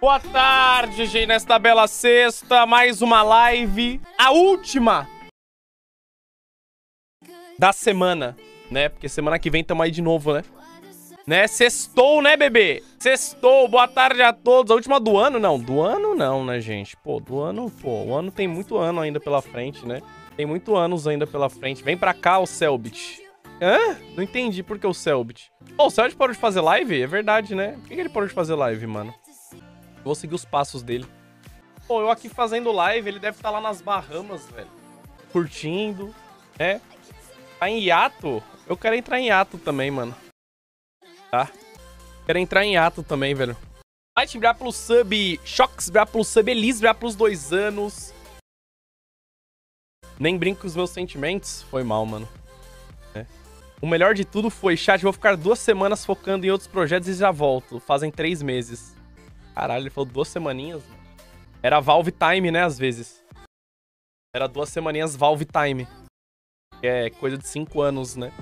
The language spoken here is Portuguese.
Boa tarde, gente, nesta bela sexta, mais uma live, a última da semana, né? Porque semana que vem tamo aí de novo, né? Né? Sextou, né, bebê? Sextou, boa tarde a todos. A última do ano? Não, do ano não, né, gente? Pô, do ano, pô, o ano tem muito ano ainda pela frente, né? Tem muito anos ainda pela frente. Vem pra cá, o Selbit. Hã? Não entendi por que o Selbit. Pô, o Selbit parou de fazer live? É verdade, né? Por que ele parou de fazer live, mano? Vou seguir os passos dele. Pô, eu aqui fazendo live, ele deve estar lá nas Bahamas, velho. Curtindo, né? Tá em hiato? Eu quero entrar em hiato também, mano. Tá? Quero entrar em hiato também, velho. Light brilhar pelo sub, Shox brilhar pelo sub, Elis brilhar pelos dois anos. Nem brinco com os meus sentimentos. Foi mal, mano. É. O melhor de tudo foi, chat, vou ficar duas semanas focando em outros projetos e já volto. Fazem três meses. Caralho, ele falou duas semaninhas. Era Valve Time, né, às vezes. Era duas semaninhas Valve Time. Que é coisa de cinco anos, né?